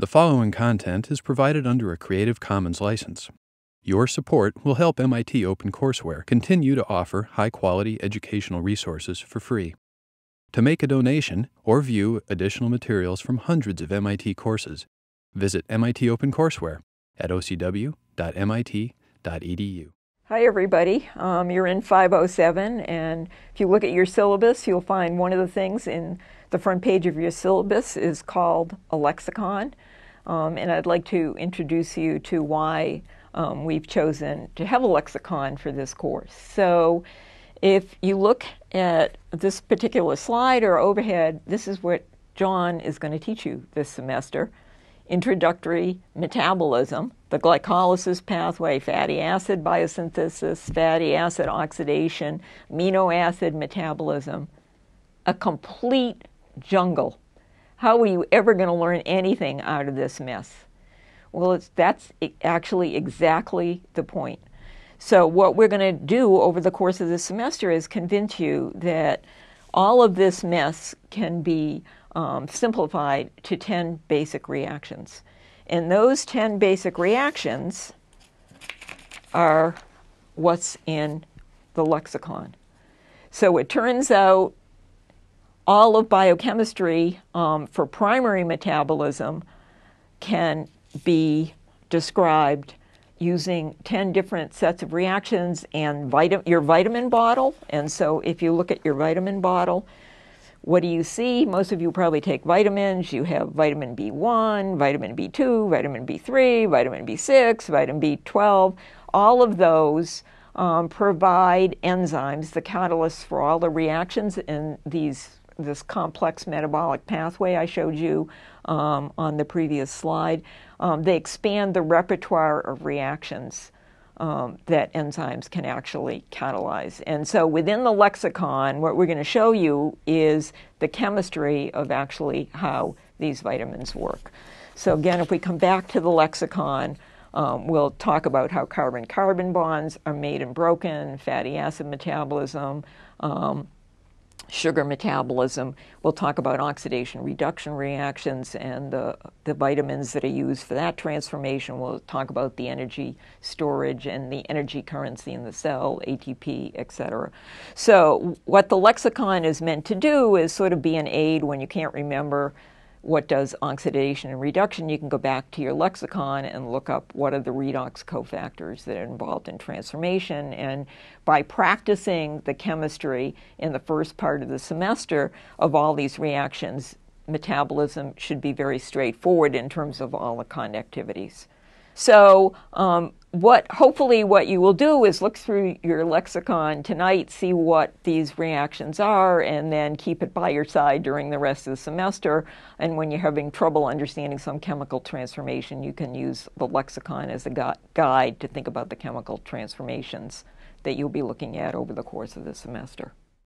The following content is provided under a Creative Commons license. Your support will help MIT OpenCourseware continue to offer high quality educational resources for free. To make a donation or view additional materials from hundreds of MIT courses, visit MIT OpenCourseware at ocw.mit.edu. Hi, everybody. Um, you're in 507, and if you look at your syllabus, you'll find one of the things in the front page of your syllabus is called a lexicon. Um, and I'd like to introduce you to why um, we've chosen to have a lexicon for this course. So if you look at this particular slide or overhead, this is what John is going to teach you this semester. Introductory metabolism, the glycolysis pathway, fatty acid biosynthesis, fatty acid oxidation, amino acid metabolism, a complete jungle how are you ever going to learn anything out of this mess? Well, that's actually exactly the point. So, what we're going to do over the course of the semester is convince you that all of this mess can be um, simplified to 10 basic reactions. And those 10 basic reactions are what's in the lexicon. So, it turns out all of biochemistry um, for primary metabolism can be described using 10 different sets of reactions and your vitamin bottle. And so if you look at your vitamin bottle, what do you see? Most of you probably take vitamins. You have vitamin B1, vitamin B2, vitamin B3, vitamin B6, vitamin B12. All of those um, provide enzymes, the catalysts for all the reactions in these this complex metabolic pathway I showed you um, on the previous slide. Um, they expand the repertoire of reactions um, that enzymes can actually catalyze. And so within the lexicon, what we're going to show you is the chemistry of actually how these vitamins work. So again, if we come back to the lexicon, um, we'll talk about how carbon-carbon bonds are made and broken, fatty acid metabolism, um, sugar metabolism. We'll talk about oxidation reduction reactions and the, the vitamins that are used for that transformation. We'll talk about the energy storage and the energy currency in the cell, ATP, etc. So what the lexicon is meant to do is sort of be an aid when you can't remember what does oxidation and reduction, you can go back to your lexicon and look up what are the redox cofactors that are involved in transformation. And by practicing the chemistry in the first part of the semester of all these reactions, metabolism should be very straightforward in terms of all the conductivities. So um, what hopefully what you will do is look through your lexicon tonight, see what these reactions are, and then keep it by your side during the rest of the semester. And when you're having trouble understanding some chemical transformation, you can use the lexicon as a gu guide to think about the chemical transformations that you'll be looking at over the course of the semester.